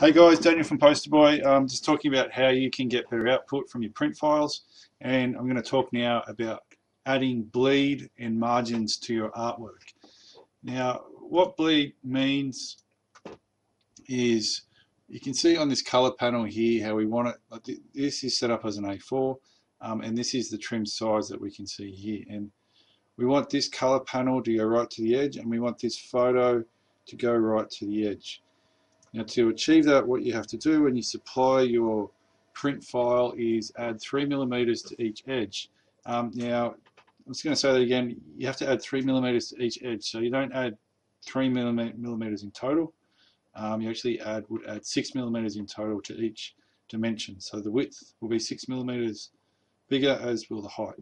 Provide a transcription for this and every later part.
Hey guys, Daniel from Posterboy. I'm just talking about how you can get better output from your print files and I'm going to talk now about adding bleed and margins to your artwork. Now what bleed means is you can see on this color panel here how we want it. This is set up as an A4 um, and this is the trim size that we can see here and we want this color panel to go right to the edge and we want this photo to go right to the edge. Now to achieve that what you have to do when you supply your print file is add 3 millimeters to each edge. Um, now I'm just going to say that again, you have to add 3 millimeters to each edge so you don't add 3 millimeters in total. Um, you actually add would add 6 millimeters in total to each dimension. So the width will be 6 millimeters bigger as will the height,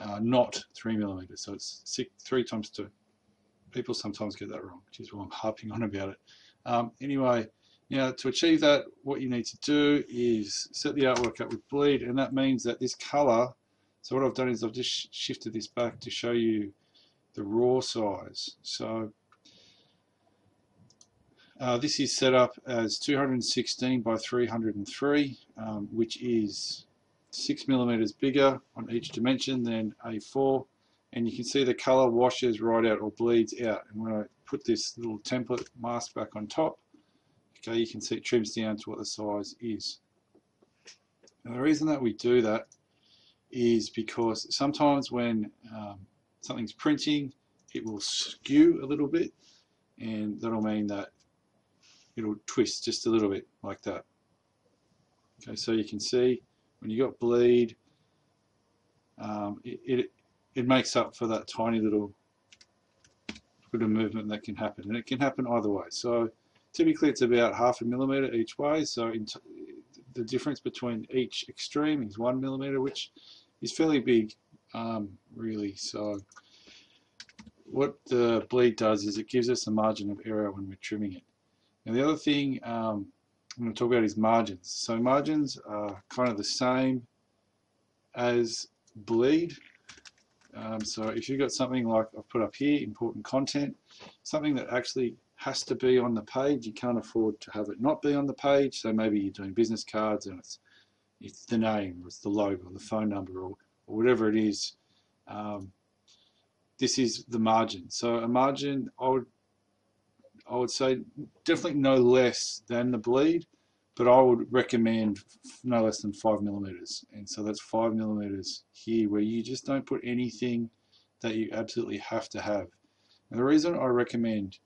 uh, not 3 millimeters. So it's six, 3 times 2. People sometimes get that wrong, which is why I'm harping on about it. Um, anyway, now to achieve that, what you need to do is set the artwork up with bleed, and that means that this color, so what I've done is I've just shifted this back to show you the raw size. So uh, this is set up as 216 by 303, um, which is 6 millimeters bigger on each dimension than A4 and you can see the color washes right out or bleeds out. And when I put this little template mask back on top okay you can see it trims down to what the size is. Now the reason that we do that is because sometimes when um, something's printing it will skew a little bit and that'll mean that it'll twist just a little bit like that. Okay so you can see when you got bleed um, it, it, it makes up for that tiny little bit of movement that can happen. And it can happen either way. So typically it's about half a millimeter each way. So the difference between each extreme is one millimeter which is fairly big um, really. So what the bleed does is it gives us a margin of error when we're trimming it. And the other thing um, I'm going to talk about is margins. So margins are kind of the same as bleed um, so if you've got something like I've put up here, important content, something that actually has to be on the page, you can't afford to have it not be on the page, so maybe you're doing business cards and it's, it's the name, or it's the logo, or the phone number, or, or whatever it is. Um, this is the margin. So a margin, I would, I would say definitely no less than the bleed, but I would recommend no less than 5 millimeters. And so that's 5 millimeters here where you just don't put anything that you absolutely have to have. And the reason I recommend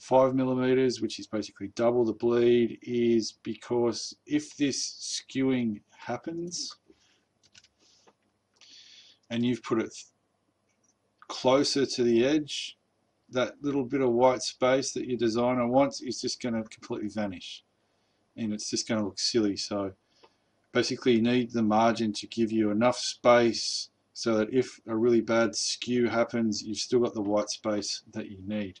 5 millimeters which is basically double the bleed is because if this skewing happens and you've put it closer to the edge that little bit of white space that your designer wants is just going to completely vanish and it's just going to look silly. So basically you need the margin to give you enough space so that if a really bad skew happens you've still got the white space that you need.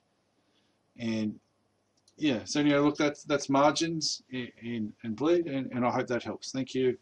And yeah so anyway look that's that's margins and, and bleed and, and I hope that helps. Thank you